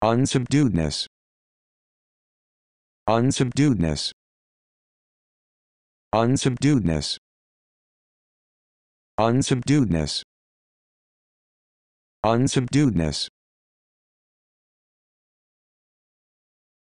unsubduedness. Unsubduedness. Unsubduedness. Unsubduedness. Unsubduedness.